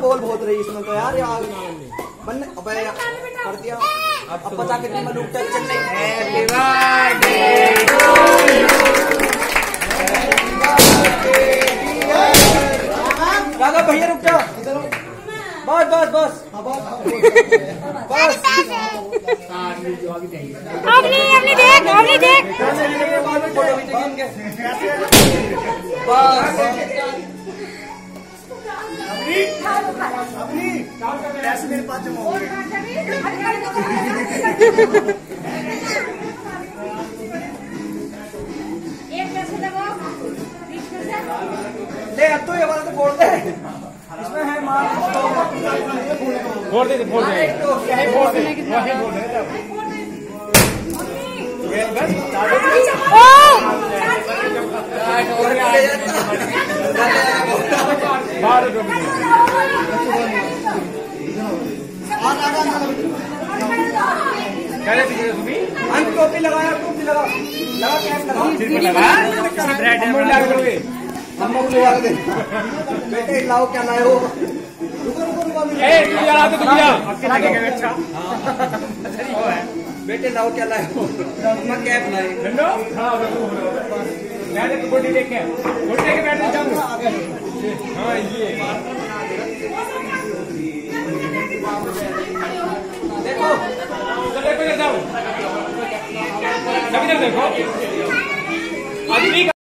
बोल बहुत रही इसमें तो यार यार अबे कर दिया अब पता कितने में लूटते चल हैप्पी बर्थडे भैया रुक जा। बस बस बस बस अपनी देख मेरे हो ले तो ये वाला तो फोड़ दे। इसमें है माल फोड़ दे है? फोड़ दे वही फोड़ दे। टोपी लगाया टोपी लगा लगा कैप लगा सिर पे लगा हम लगा दोगे हम लोग लगा दे बेटे लाओ क्या लाए हो रुको रुको रुको। ए तू यार आते तू यार अच्छा बेटे लाओ क्या लाए हो? मैं कैप लाए। हेलो हाँ मैंने तो बॉडी देखे बॉडी देख के बैठ जाऊँगा हाँ ये। देखो चले पे जाओ। अभी देखो। अभी